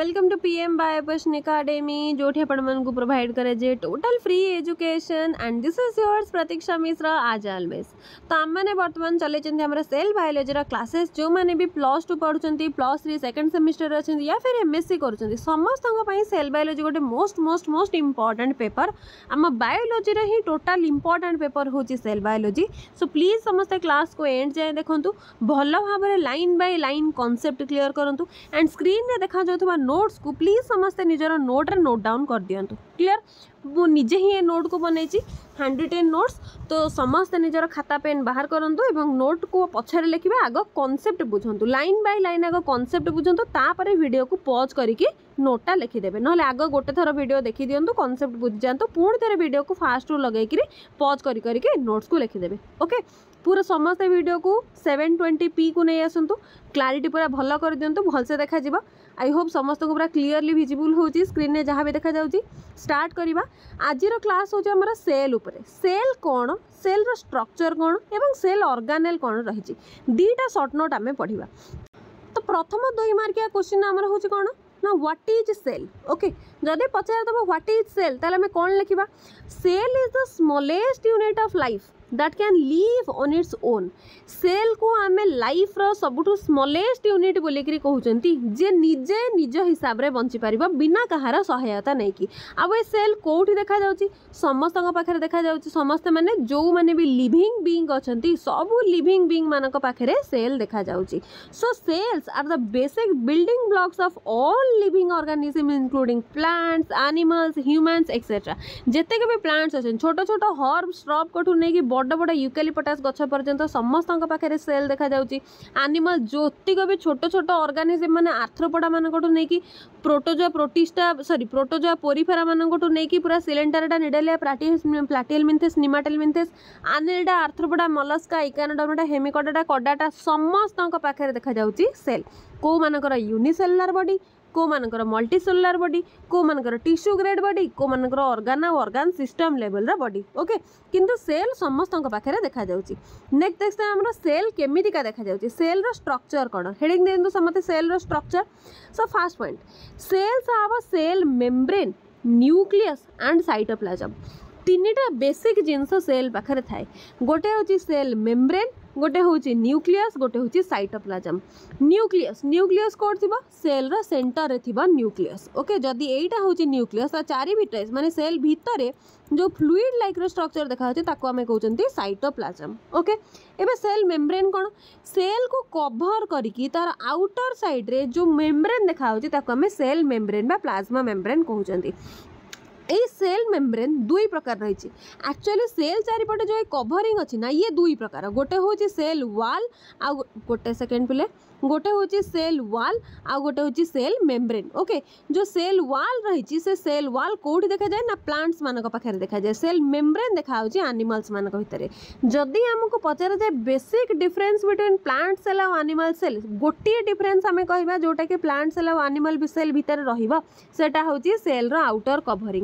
welcome to P M by Prashnika academy जो को provide करे जे total free education and this is yours Pratiksha Mishra आज always तो आम मैंने वर्तमान चले सेल बायोलोजी क्लासेस जो मैंने भी प्लस टू पढ़ुं प्लस थ्री सेकेंड सेमिस्टर अच्छे या फिर एम एस सी कर समस्त सेल बायोलोजी गोटे most most most important paper आम बायोलोजी ही टोटाल इंपोर्टाट पेपर हूँ सेल बायोलोजी सो प्लीज समस्त क्लास को एंड जाए देखो भल भाव line by line concept clear करूँ एंड स्क्रीन में देखा जा तो ନୋଟ୍ସକୁ ପ୍ଲିଜ୍ ସମସ୍ତେ ନିଜର ନୋଟ୍ରେ ନୋଟ୍ ଡାଉନ୍ କରିଦିଅନ୍ତୁ କ୍ଲିଅର୍ ମୁଁ ନିଜେ ହିଁ ଏ ନୋଟ୍କୁ ବନେଇଛି हांड रिटेन नोट्स तो समस्ते निजर खाता पेन बाहर करूँ और नोट को पचर लिखे आग कनसेप्ट बुझु लाइन बै लाइन आग कनसेप्ट बुझुतापर भिड को पज करके नोटा लिखीदे ना आग गोटे थर भिड देखी दिं कनसेप्ट बुझी जातु पुणी थे भिड को फास्ट लगे पज कर नोट्स को लिखिदेवे ओके पूरा समस्त वीडियो को सेवेन ट्वेंटी पी को नहीं आसतु क्लारी पूरा भल कर दिंतु भलसे देखा आई होप समस्त को पूरा क्लीयरली भिजिबुल स्क्रीन में जहाँ भी देखा स्टार्ट करवा आज क्लास होमर सेल उप ଉପରେ ସେଲ୍ କ'ଣ ସେଲ୍ର ଷ୍ଟ୍ରକ୍ଚର୍ କ'ଣ ଏବଂ ସେଲ୍ ଅର୍ଗାନେଲ୍ କ'ଣ ରହିଛି ଦୁଇଟା ସର୍ଟ ନୋଟ୍ ଆମେ ପଢ଼ିବା ତ ପ୍ରଥମ ଦୁଇ ମାର୍କିଆ କୋଶ୍ଚିନ୍ ଆମର ହେଉଛି କ'ଣ ନା ହ୍ୱାଟ୍ ଇଜ୍ ସେଲ୍ ଓକେ जदि पचार ହ୍ୱାଟ୍ इज सेल ତାହେଲେ ଆମେ कौन लिखा cell is the smallest unit of life that क्या live on its own cell को आम लाइफ रुठ स्मलेट यूनिट बोलिकी कहते जे निजे निज हिसाब से बंची पार बिना कहार सहायता नहीं कि आउ ए सेल कौटी देखा समस्त पाखे देखा समस्त मैंने जो मैंने भी लिविंग बिंग अच्छा सब लिविंग बिंग मान पाखे सेल देखा so cells are the basic building blocks of all living organism including plant plants animals humans etcetera ଯେତେକ ବି ପ୍ଲାଣ୍ଟସ୍ ଅଛନ୍ତି ଛୋଟ ଛୋଟ ହର୍ବ ଷ୍ଟ୍ରବ୍ଙ୍କଠୁ ନେଇକି ବଡ଼ ବଡ଼ ୟୁକାଲିପଟାସ୍ ଗଛ ପର୍ଯ୍ୟନ୍ତ ସମସ୍ତଙ୍କ ପାଖରେ ସେଲ୍ ଦେଖାଯାଉଛି ଆନିମଲ୍ ଜ୍ୟୋତିକ ବି ଛୋଟ ଛୋଟ ଅର୍ଗାନିଜିମ୍ ମାନେ ଆର୍ଥ୍ରୋପଡ଼ାମାନଙ୍କଠୁ ନେଇକି ପ୍ରୋଟୋଜୋଆ ପ୍ରୋଟିଷ୍ଟା ସରି ପ୍ରୋଟୋଜୋଆ ପୋରିଫେରାମାନଙ୍କଠୁ ନେଇକି ପୁରା ସିଲେଣ୍ଡରଟା ନିଡାଲିଆ ପ୍ଲାଟିଏଲ୍ ମିନ୍ଥେସ୍ ନିମାଟେଲ୍ ମିନ୍ଥେସ୍ ଆନିଲଟା ଆର୍ଥ୍ରୋପଡ଼ା ମଲସ୍କା ଇକାନୋଡମାଟା ହେମିକଡ଼ାଟା କଡ଼ାଟା ସମସ୍ତଙ୍କ ପାଖରେ ଦେଖାଯାଉଛି ସେଲ୍ କେଉଁମାନଙ୍କର ୟୁନିସେଲୁଲାର ବଡି कौन मल्टीसेलुलर बॉडी को मानकर टीश्यू ग्रेड बडी को मानकर अर्गान आ ऑर्गन सिस्टम लेवल रा ओके किंतु सेल समस्त पाखे देखा जाऊँच देखते हैं सेल केमी का देखा जाऊँच रक्चर कौन हेडिंग दिखाँ समस्त cell structure so first point cells have cell membrane nucleus and cytoplasm तीन टा बेसिक जिनस सेल पाखे थाए गोटे सेल मेम्ब्रेन गोटे हूँ न्यूक्लीयस गोटे हूँ सैटोप्लाजम न्यूक्लीयस न्यूक्लीयस कौन थी सेल रेन्टर थी ओके जदि यहीटा हूँ न्यूक्लीयस चारि भितर मानते सेल भितर जो फ्लुईड लाइक्र स्ट्रक्चर देखा आम कौन सैटोप्लाजम ओके एवं सेल मेम्रेन कौन सेल को कभर करके तार आउटर सैड्रे जो मेम्रेन देखा आम सेल मेम्रेन प्लाज्मा मेम्ब्रेन कहते এই সেল মেমব্রেন দুই প্রকার রয়েছে আকচুয়ালি সেল চারিপটে যে কভরিং অছি না ইয়ে দুই প্রকার গোটে হচ্ছে সেল ওয়াল আউ গোটে সেকেন্ড পিলে गोटे हूँ सेल वाल आ गोटे हूँ सेल मेम्ब्रेन ओके जो सेल वाल रही से सेल वाल कौट देखा जाए ना प्लांट्स मान पाखे देखा जाए सेल मेम्ब्रेन देखा आनिमाल्स मानक जदि आमको पचार जाए basic difference between plant cell animal cell गोटे डिफरेन्स आम कह जोटा कि प्लांट सेल आनिमल सेल भितर रहा हूँ सेल रउटर कभरी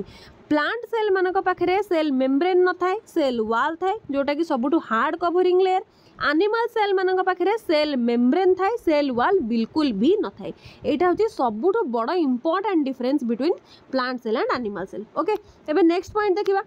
प्लांट सेल मानक सेल मेम्ब्रेन न थाए सेल वाल थाए जोटा कि सबुठ हार्ड कभरी लेयर ଆନିମାଲ ସେଲ୍ମାନଙ୍କ ପାଖରେ ସେଲ୍ ମେମ୍ବ୍ରେନ୍ ଥାଏ ସେଲ୍ ୱାଲ୍ ବିଲକୁଲ ବି ନଥାଏ ଏଇଟା ହେଉଛି ସବୁଠୁ ବଡ଼ important difference between plant cell and animal cell okay ଏବେ ନେକ୍ସଟ ପଏଣ୍ଟ ଦେଖିବା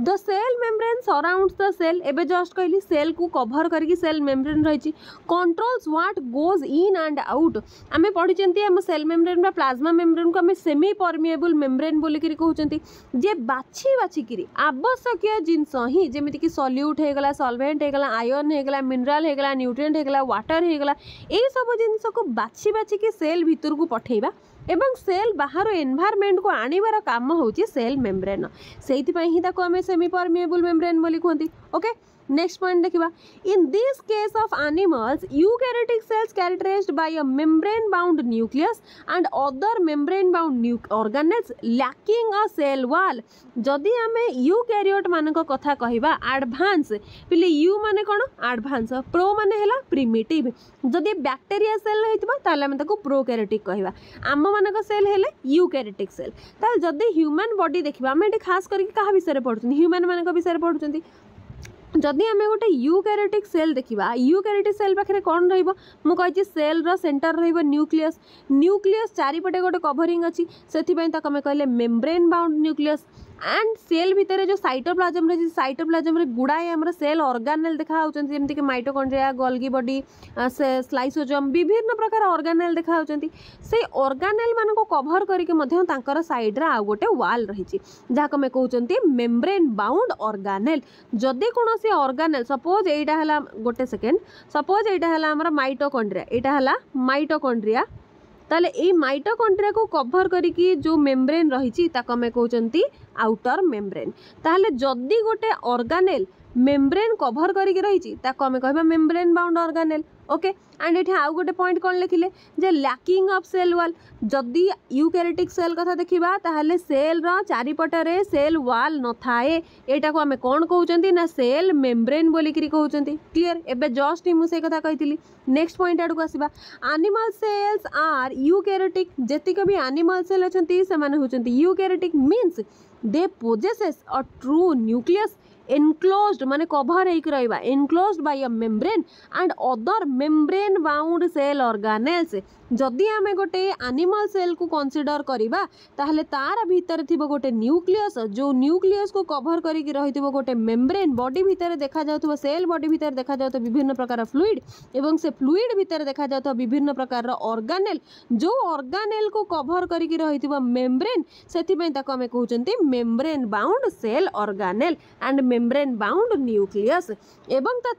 the cell membrane surround the cell एबे जस्ट कहली सेल को कभर करके सेल मेम्रेन रही controls what goes in and out आम पढ़ी चम सेल मेम्रेन बा प्लाज्मा मेम्रेन को आम सेमी परमिएबल मेम्रेन बोल कर जे बाछी बाछी की आवश्यक जिनस ही जमीक सल्यूट हो गला सलभेन्ट होगा आयन होगा मिनराल होगा न्यूट्रिएंट होगा व्टर होगा यही सब जिनस को बाछी बाछिकी सेल भितर को पठेबा ଏବଂ ସେଲ୍ ବାହାର ଏନ୍ଭାରମେଣ୍ଟକୁ ଆଣିବାର କାମ ହେଉଛି ସେଲ୍ ମେମ୍ବ୍ରେନ୍ ସେଇଥିପାଇଁ ହିଁ ତାକୁ ଆମେ ସେମି ପରମିଏବୁଲ୍ ମେମ୍ବ୍ରେନ୍ ବୋଲି କୁହନ୍ତି ଓକେ नेक्स्ट पॉइंट देखा in this case of animals eukaryotic cells characterized by a membrane bound nucleus and other membrane bound organelles lacking a cell wall जदि आम यूकैरियोट मानक कथा कह आडभांस पिले यू मान कौन आडभांस प्रो मान प्रिमेटिव जदि बैक्टेरिया सेल होता प्रो क्यारियोटिक कहवा आम मान सेल है यूकैरियोटिक सेल तो जदि ह्यूमान बडी देखा आम ये खास करके क्या विषय पढ़ुं ह्यूमन मान विषय पढ़ुं ଯଦି ଆମେ ଗୋଟେ ୟୁ କ୍ୟାରୋଟିକ୍ ସେଲ୍ ଦେଖିବା ୟୁ କ୍ୟାରୋଟିକ୍ ସେଲ୍ ପାଖରେ କ'ଣ ରହିବ ମୁଁ କହିଛି ସେଲ୍ର ସେଣ୍ଟର ରହିବ ନ୍ୟୁକ୍ଲିୟସ୍ ନ୍ୟୁକ୍ଲିୟସ୍ ଚାରିପଟେ ଗୋଟେ କଭରିଂ ଅଛି ସେଥିପାଇଁ ତାକୁ ଆମେ କହିଲେ membrane bound nucleus and cell भितर जो सैटोप्लाजम सैटोप्लाजम गुड़ाए आम सेल अर्गानेल देखा जमीक माइटोकंड्रिया गल्गी बडी स्लाइसोजम विभिन्न प्रकार अर्गानेल देखा से अर्गानेल मान कभर करके सैड्रे आउ गोटे व्वाल रही जहाँ कमें कौन मेम्रेन बाउंड अर्गानेल जदि कौन से अर्गानेल सपोज यहाँ है गोटे सेकेंड सपोज यहाँ माइटोकंड्रिया यहाँ है माइटोकंड्रिया तेल ये माइटोकंड्रिया को कभर करी जो मेम्ब्रेन रही कमें कौन আউটর মেমব্রেন তাহলে যদি গোটে অর্গানেল মেমব্রেন কভর করিকি রয়েছে তাকে আমি কহবা membrane bound organelle okay and এটি আউ গোটে পয়েন্ট কোণ লিখিলে যে ল্যাকিং অফ সেল ওয়াল যদি ইউক্যারিটিক সেল কথা দেখিবা তাহলে সেলর চারিপটরে সেল ওয়াল নথায়ে এটাকে আমি কোণ কৌঁচি না সেল মেমব্রেন বলিকি কৌঁচি ক্লিয়ার এবে জস্ট হি মু সেই কথা কইলি নেক্সট পয়েন্ট আড়ক আসবা আনিমাল সেলস আর ইউক্যারিটিক যেতিক বি আনিমাল সেল অনেক সে হচ্ছেন eukaryotic means they possesses a true nucleus enclose मान cover enclosed by a membrane and other membrane bound cell organelles जदि आम गोटे आनिमल सेल को कनसीडर करवा तार भितर थी गोटे न्यूक्लियस जो न्यूक्लियस को कभर कर रही थोड़ा गोटे मेम्ब्रेन बडी भितर देखा जा सेल बडी भितर देखा जा विभिन्न प्रकार फ्लुइड और से फ्लुइड भितर देखा जा विभिन्न प्रकार अर्गानेल जो अर्गानेल को कभर कर रही मेम्ब्रेन से आम membrane bound cell organelle and membrane bound nucleus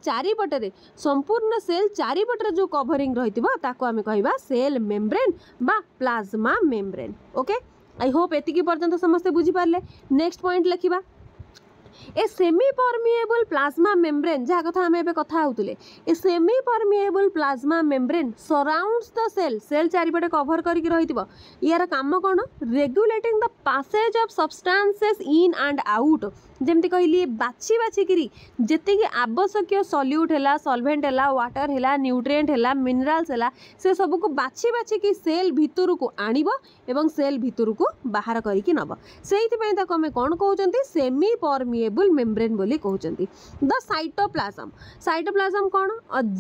चारिपटे संपूर्ण सेल चारिपटे जो कभरिंग रही थी कह से সেল মেমব্রেন বা plasma membrane okay I hope এতিকি পর্যন্ত সমস্তে বুঝিপারলে next point লেখিবা a semi permeable plasma membrane ଯାହା କଥା ଆମେ ଏବେ କଥା ହେଉଥିଲେ a semi permeable plasma membrane surrounds the cell cell ଚାରିପଟେ କଭର୍ କରିକି ରହିଥିବ ଏହାର କାମ କ'ଣ regulating the passage of substances in and out ଯେମିତି କହିଲି ବାଛି ବାଛିକିରି ଯେତିକି ଆବଶ୍ୟକୀୟ ସଲ୍ୟୁଟ୍ ହେଲା ସଲଭେଣ୍ଟ ହେଲା ୱାଟର ହେଲା ନ୍ୟୁଟ୍ରିଏଣ୍ଟ ହେଲା ମିନେରାଲ୍ସ ହେଲା ସେ ସବୁକୁ ବାଛି ବାଛିକି ସେଲ୍ ଭିତରକୁ ଆଣିବ ଏବଂ ସେଲ୍ ଭିତରକୁ ବାହାର କରିକି ନେବ ସେଇଥିପାଇଁ ତାକୁ ଆମେ କ'ଣ କହୁଛନ୍ତି ସେମି ପରମିଏବଲ୍ ଷ୍ଟେବୁଲ୍ ମେମ୍ବ୍ରେନ୍ ବୋଲି କହୁଛନ୍ତି ଦ ସାଇଟୋପ୍ଲାଜମ୍ ସାଇଟୋପ୍ଲାଜମ୍ କ'ଣ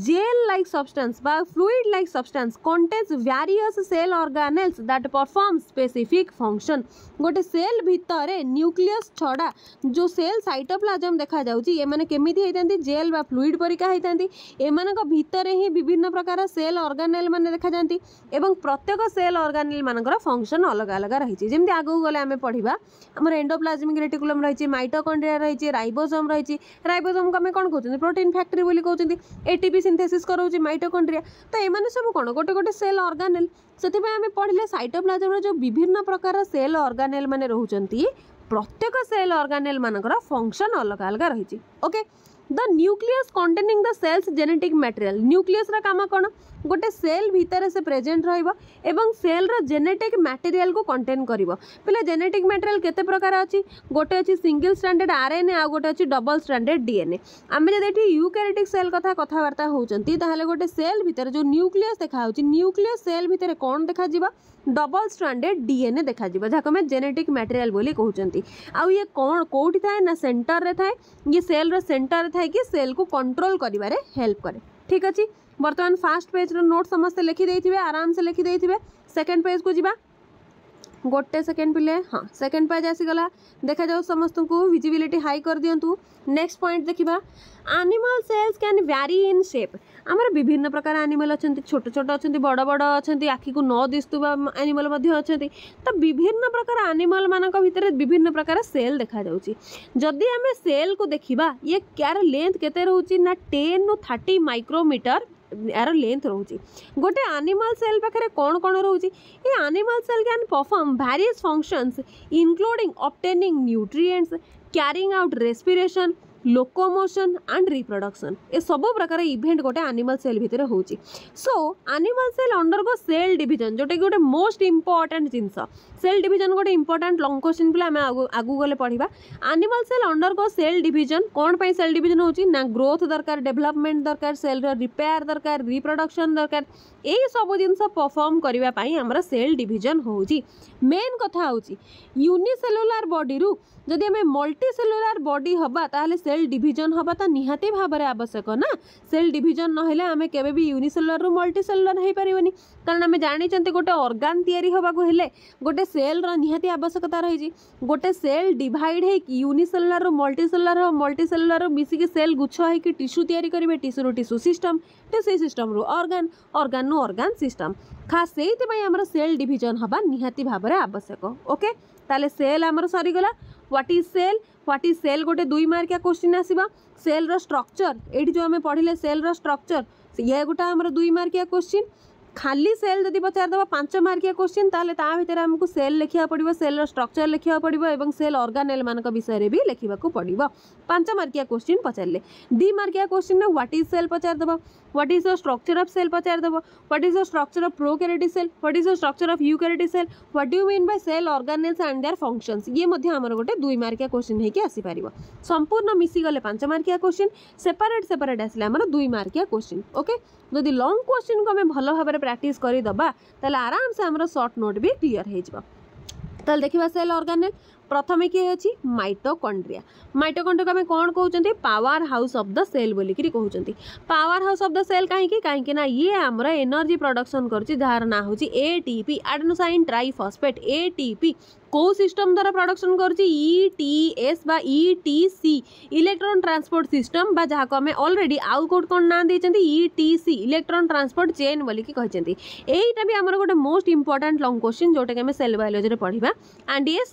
ଜେଲ୍ ଲାଇକ୍ ସବଷ୍ଟାନ୍ସ ବା fluid like substance contains various cell organelles that perform specific function ଗୋଟେ ସେଲ୍ ଭିତରେ ନ୍ୟୁକ୍ଲିୟସ୍ ଛଡ଼ା ଯେଉଁ ସେଲ୍ ସାଇଟୋପ୍ଲାଜମ୍ ଦେଖାଯାଉଛି ଏମାନେ କେମିତି ହେଇଥାନ୍ତି ଜେଲ୍ ବା ଫ୍ଲୁଇଡ୍ ପରିକା ହେଇଥାନ୍ତି ଏମାନଙ୍କ ଭିତରେ ହିଁ ବିଭିନ୍ନ ପ୍ରକାର ସେଲ୍ ଅର୍ଗାନେଲ୍ ମାନେ ଦେଖାଯାନ୍ତି ଏବଂ ପ୍ରତ୍ୟେକ ସେଲ୍ ଅର୍ଗାନେଲ୍ ମାନଙ୍କର ଫଙ୍କସନ୍ ଅଲଗା ଅଲଗା ରହିଛି ଯେମିତି ଆଗକୁ ଗଲେ ଆମେ ପଢ଼ିବା ଆମର ଏଣ୍ଡୋପ୍ଲାଜମିକ୍ ରେଟିକୁଲମ୍ ରହିଛି ମାଇଟୋକଣ୍ଡ୍ରିଆ ରହିଛି ରାଇବୋସୋମ୍ ରହିଛି ରାଇବୋସୋମ୍କୁ ଆମେ କ'ଣ କହୁଛନ୍ତି ପ୍ରୋଟିନ୍ ଫ୍ୟାକ୍ଟ୍ରି ବୋଲି କହୁଛନ୍ତି ଏଟିପି ସିନ୍ଥେସିସ୍ କରାଉଛି ମାଇଟୋକଣ୍ଡ୍ରିଆ ତ ଏମାନେ ସବୁ କ'ଣ ଗୋଟେ ଗୋଟେ ସେଲ୍ ଅର୍ଗାନେଲ୍ ସେଥିପାଇଁ ଆମେ ପଢ଼ିଲେ ସାଇଟୋପ୍ଲାଜମର ଯେଉଁ ବିଭିନ୍ନ ପ୍ରକାର ସେଲ୍ ଅର୍ଗାନେଲ୍ ମାନେ ରହୁଛନ୍ତି ପ୍ରତ୍ୟେକ ସେଲ୍ ଅର୍ଗାନେଲ୍ ମାନଙ୍କର ଫଙ୍କସନ୍ ଅଲଗା ଅଲଗା ରହିଛି okay the nucleus containing the cell's genetic material nucleus रा काम कोन गोटे सेल भितर से प्रेजेंट रहइबो एवं सेल रा जेनेटिक मटेरियल को कंटेन करइबो पहिले जेनेटिक मटेरियल केते प्रकार अछि गोटे अछि सिंगल स्ट्रैंडेड आरएनए आ गोटे अछि डबल स्ट्रैंडेड डीएनए आमे जदि एठी यूकारियोटिक सेल कथा कथाबार्ता होउचंती ताहले गोटे सेल भितर जो न्यूक्लियस देखा होउची न्यूक्लियस सेल भितर कोन देखा जिबा डबल स्ट्रांडेड डीएनए देखा जिबा जाको में जेनेटिक मटेरियल बोली कहउचंती आ ये कोन कोठी थाए ना सेंटर रे थाए ये सेल रा सेंटर रे थाए थी सेल को कंट्रोल करें हेल्प करे ठीक अच्छे बर्तमान फास्ट पेज रोट समस्ते लिखिदे आराम से लिखिदे सेकेंड पेज को जी गोटे सेकेंड पिले हाँ सेकेंड पेज आसीगला देखा जाऊ समस्त को भिजिलिटी हाई कर दिंतु नेक्स्ट पॉइंट देखा animal cells can vary in shape आमर विभिन्न प्रकार एनिमल अच्छा छोट छोट अच्छा बड़ बड़ अच्छा आखि को न दिशुवा एनिमल अच्छा तो विभिन्न प्रकार आनिमल मान भर विभिन्न प्रकार सेल देखा जदि आम सेल को देखा ये क्यार लेंथ के ना टेन रु थी माइक्रोमीटर यार लेंथ रोचे गोटे आनिमाल सेल पाखे कौन कौन रोचे ये animal cell can perform various functions including obtaining nutrients carrying out respiration locomotion and reproduction ए सब प्रकार इभेन्ट गोटे आनिमल सेल भितर हो so animal cell undergo cell division जोटा कि गोटे मोस्ट इंपोर्टाट जिनस सेल डिजन गोटे इंपोर्टाट लंग क्वेश्चन बोले आम आगू गले पढ़ा animal cell undergo cell division कौन पर सेल डिजन हो ग्रोथ दरकार डेभलपमेंट दरकार सेल रिपेयर दरकार रिप्रडक्शन दरकार यही सब जिन परफर्म करने सेल डिजन हो मेन कथ हूँ यूनिसेलुलार बडी जदि आम मल्टीसेलुलार हाँ तेल सेल डिजन हे तो निहाती भाव में आवश्यक ना सेल डिजन ना के यूनिसेलुलर रू मल्टीसेलुलर हो पारे कारण आम जानते गोटे अर्गान या गोटे सेल रहा आवश्यकता रही गोटे सेल डिड होनिसेलुलर रू मल्टीसेलुलर हो मल्टीसेलुलर मिसिकी सेल गुच्छ हो टीस्यू या करेंगे टीस्यू रु टीस्यू तो सही सिटम रु अर्गान अर्गान रू अर्गान सिटम खास से आम सेल डिजन हाँ निहाती भाव में आवश्यक ओके सेल आमर सरीगला what is cell what is cell ଗୋଟେ ଦୁଇ ମାର୍କିଆ କୋଶ୍ଚିନ୍ ଆସିବ ସେଲ୍ର ଷ୍ଟ୍ରକ୍ଚର୍ ଏଇଠି ଯେଉଁ ଆମେ ପଢ଼ିଲେ ସେଲ୍ର ଷ୍ଟ୍ରକ୍ଚର୍ ଇଏ ଗୋଟେ ଆମର ଦୁଇ ମାର୍କିଆ କୋଶ୍ଚିନ୍ खाली सेल जब पचारद पांच मार्किया क्वेश्चन तेल आमको सेल लिखा पड़ो सेल्र स्ट्रक्चर लिखा पड़ो और सेल अर्गानेल मान विषय में भी लिखा पड़ो पांच मार्किया क्वेश्चन पचारे दि मार्किया क्वेश्चन में what is cell पचारद what is the structure of cell पचारद what is the structure of prokaryote cell what is the structure of eukaryote cell what you mean by cell organelles and their functions ये आम गोटे दुई मार्किया question होसीपर संपूर्ण मिसीगले पांच मार्किया question separate separate आसे आम दुई मार्किया क्वेश्चन ओके जदि लंग क्वेश्चन को आम भल भाव में प्राक्ट करदे आराम से आम सर्ट नोट भी क्लीयर हो तेल देखा सेल अर्गानेल प्रथम किए अच्छे माइटोकंड्रिया माइटोकंड्रिया को आम कौन कहते power house of the cell बोल कहते power house of the cell कहीं कहीं ये आम एनर्जी प्रडक्शन करा हूँ A TP adenosine triphosphate A TP कौ सिस्टम द्वारा production करएस E T C electron transport system जहाँ को आम अलरेडी आउ कौट कौन ना देखते सी इलेक्ट्रोन ट्रांसपोर्ट चेन बोलिकाइटा भी आम गोटे मोस्ट इंपोर्टां लंग क्वेश्चन जोटा कि सेल बायोलोजी पढ़ा एंड ये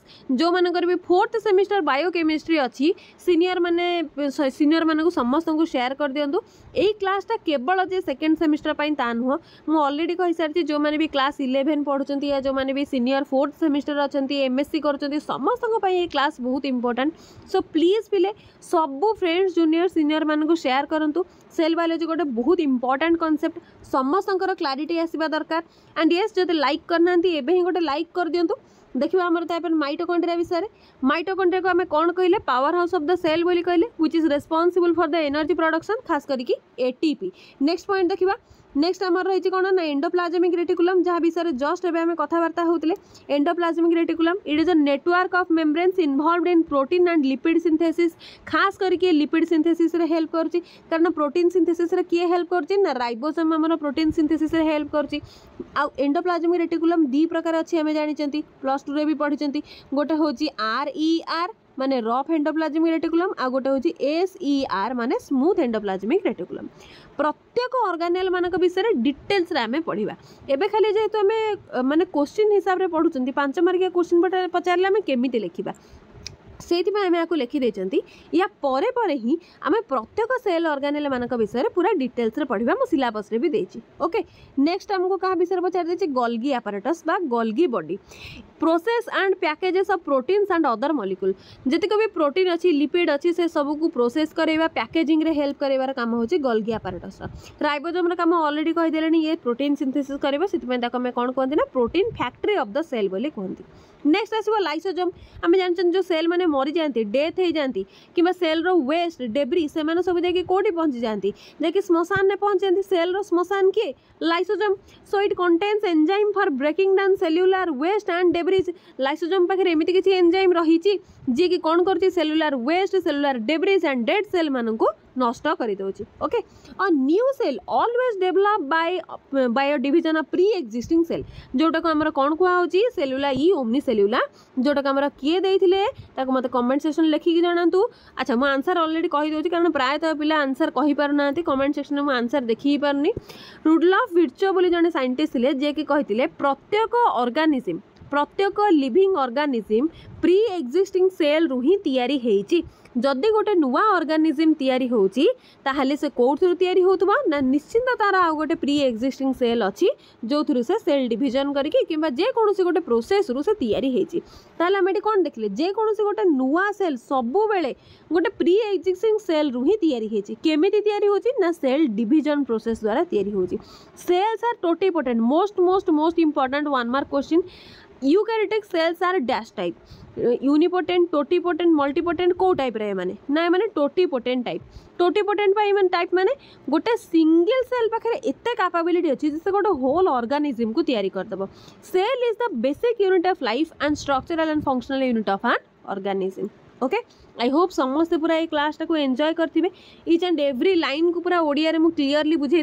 जो मर फोर्थ सेमिस्टर बायोकेमिस्ट्री अच्छी सिनियर मैंने सीनियर मान समस्त सेयार कर दिंतु यही क्लासटा केवल जे सेकेंड सेमिस्टर पर नुह मुझे अलरेडी कही सारी जो मैंने भी क्लास इलेवेन पढ़ुंट या जो मैंने भी सीनियर फोर्थ सेमिस्टर अच्छा एमएससी କରୁଛନ୍ତି ସମସ୍ତଙ୍କ ପାଇଁ ଏ କ୍ଲାସ୍ ବହୁତ ଇମ୍ପୋର୍ଟାଣ୍ଟ ସୋ ପ୍ଲିଜ୍ ପିଲେ ସବୁ ଫ୍ରେଣ୍ଡସ୍ ଜୁନିୟର୍ ସିନିୟର୍ମାନଙ୍କୁ ସେୟାର କରନ୍ତୁ ସେଲ୍ ବାୟୋଲୋଜି ଗୋଟେ ବହୁତ ଇମ୍ପୋର୍ଟାଣ୍ଟ କନସେପ୍ଟ ସମସ୍ତଙ୍କର କ୍ଲାରିଟି ଆସିବା ଦରକାର ଆଣ୍ଡ ୟେସ୍ ଯଦି ଲାଇକ୍ କରିନାହାନ୍ତି ଏବେ ହିଁ ଗୋଟେ ଲାଇକ୍ କରିଦିଅନ୍ତୁ ଦେଖିବା ଆମର ତା ପରେ ମାଇଟୋକଣ୍ଡ୍ରିଆ ବିଷୟରେ ମାଇଟୋକଣ୍ଡ୍ରିଆକୁ ଆମେ କ'ଣ କହିଲେ power house of the cell ବୋଲି କହିଲେ which is responsible for the energy production ଖାସ୍ କରିକି A T P next point ଦେଖିବା नेक्स्ट आमर रही कौन ना एंडोप्लाजमिक रेटिकुलम जहाँ विषय जस्ट एवं आम कथबार्ता होते endoplasmic reticulum it is a network of membranes involved in protein and lipid synthesis खास करके लिपिड सिंथेसिस रे हेल्प कर कारण प्रोटीन सिंथेसिस रे किए हेल्प कर रइबोसोम आम प्रोटीन सिंथेसिस रे हेल्प कर एंडोप्लाजमिक रेटिकुलम दी प्रकार अच्छी आम जानी प्लस टू रे भी पढ़ी गोटे हूँ आर इ आर মানে রফ এন্ডোপ্লাজমিক রেটিকুলম আর গোটে হচ্ছে এসইআর মানে স্মুথ এন্ডোপ্লাজমিক রেটিকুলম প্রত্যেক অর্গানেল মানক বিষয়ে ডিটেলসরে আমি পড়া এবে খালি যেহেতু আমি মানে কোশ্চিন হিসাবে পড়ুছেন পাঁচ মার্কিয়া কোশ্চিন পচারে আমি কেমিতি লেখা से लिखिदे या प्रत्येक सेल अर्गानेल मानक विषय में पूरा डिटेल्स पढ़ा मुझे सिलबस भी देके नेक्स्ट आमको क्या विषय में पचार Golgi apparatus Golgi body process and packages of proteins and other molecule जितक भी प्रोटीन अच्छी लिपिड अच्छी से सब कुछ प्रोसेस करवा पैकेजिंग में हेल्प कर गलगी आपरेटस गल्गी आपारेटस काम अलरेडी कहीदे ये प्रोटीन सिंथेसीस करेंगे कौन कहते हैं protein factory of the cell कहते हैं नेक्स्ट आसो लाइसोजम आम जानते जो सेल मैंने मरी जाती डेथ हो जाती कि सेल्र वेस्ट डेब्री से सब जाए कौटी पहुंची जाती जैसे श्मशान में पहुँची जाती सेल्र श्मशान किए lysosome so it contains enzyme for breaking down cellular waste and debris lysosome पाखे एमती किसी एंजाइम रही कि कौन करुलार waste cellular debris and dead cell मानक नष्ट करदे okay new cell always develop by by division of pre existing cell जोटा को आम कौन कहुची सेल्युला इ ओमनी सेल्युला जोटा को आम किए देते मत कमेंट सेक्शन लिखिकी जहां अच्छा मुझ आंसर अलरेडी कहीदे कारण प्रायतः पिला आंसर कही पार ना कमेंट सेक्शन में आंसर देखी पारे रुडल अफ विर्चो जे सैंटिस्ट थे कि प्रत्येक अर्गानिजम प्रत्येक living organism pre existing cell रु हिं जदि गोटे नुआ अर्गानिजम या कौर या निश्चिंत तार आउ गए प्रि एक्जिस्टिंग सेल अच्छी जो थ्रु से सेल डिजन करेकोसी गोटे प्रोसेस रु से आम कौन देखिले जेकोसी गोटे नुआ सेल सब बेले गोटे प्रि एक्जिस्टिंग सेल रु हिंती या सेल डिजन प्रोसेस द्वारा या सेल्स आर टोटी important most most most important one mark question eukaryotic cells are dash type unipotent totipotent multipotent କେଉଁ ଟାଇପ୍ର ଏମାନେ ନା ଏମାନେ ଟୋଟିପୋଟେଣ୍ଟ ଟାଇପ୍ ଟୋଟିପୋଟେଣ୍ଟ ପାଇଁ ଏମାନେ ଟାଇପ୍ ମାନେ ଗୋଟେ ସିଙ୍ଗିଲ୍ ସେଲ୍ ପାଖରେ ଏତେ କାପାବିଲିଟି ଅଛି ଯେ ସେ ଗୋଟେ ହୋଲ୍ ଅର୍ଗାନିଜିମ୍କୁ ତିଆରି କରିଦେବ cell is the basic unit of life and structural and functional unit of and organism okay I hope समस्ते पूरा ये क्लासटा को एंजॉय करेंगे इच एंड एव्री लाइन को पूरा ओडिया क्लीयरली बुझे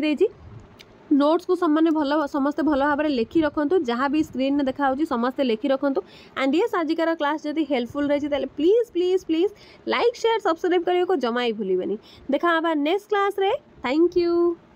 নোটসু সে ভাল সমস্তে ভাল ভাবে লেখি রাখতু যা বি স্ক্রিনে দেখা হচ্ছে সমস্তে লেখি রাখতু আন্ড ইয়েস আজিকার ক্লাস যদি হেল্পফুল রয়েছে তাহলে please please please like share subscribe করা জমা ভুলবেনি দেখা হবা নেক্সট ক্লাসে থ্যাংক ইউ